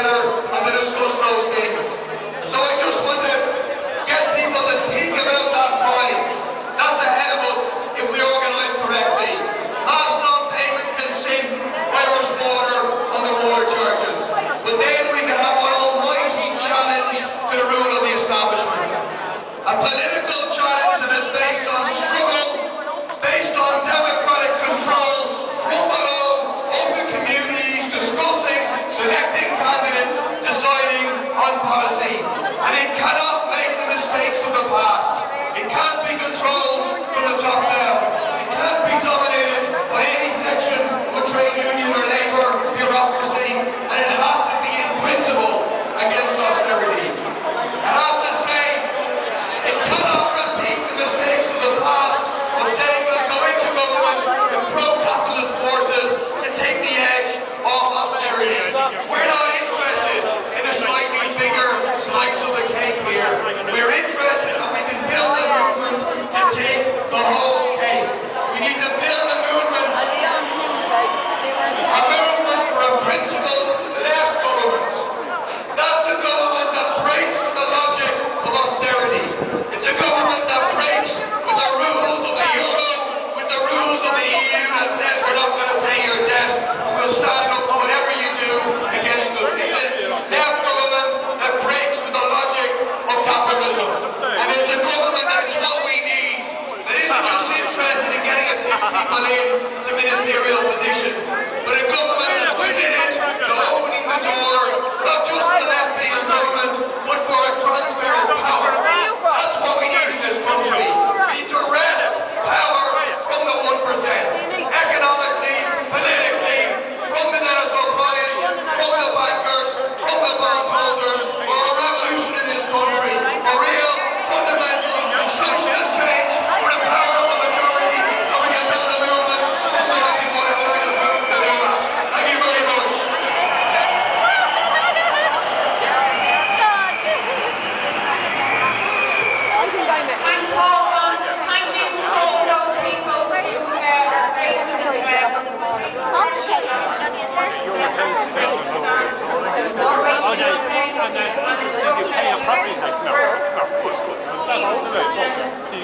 Alfredo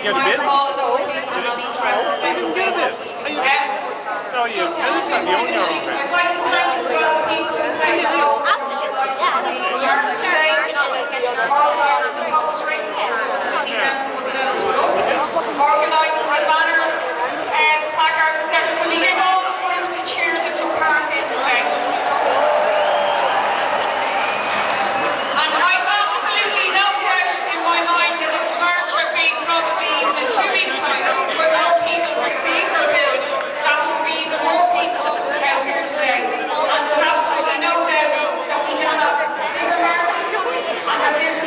get a bit? Did get a bit? Oh, you. This time you don't know. Gracias.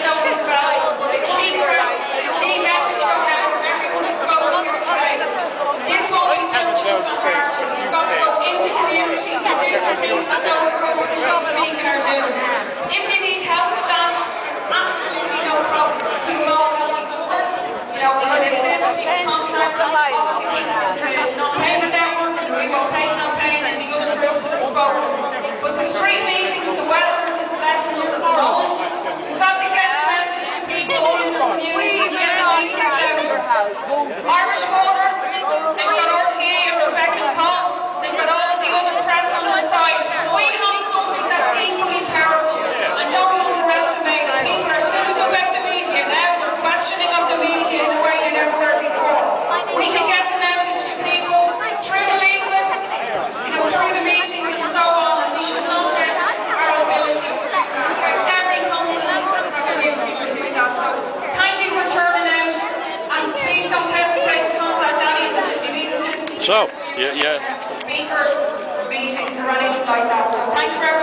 So, yeah, yeah. speakers, meetings or anything like that. So thanks for.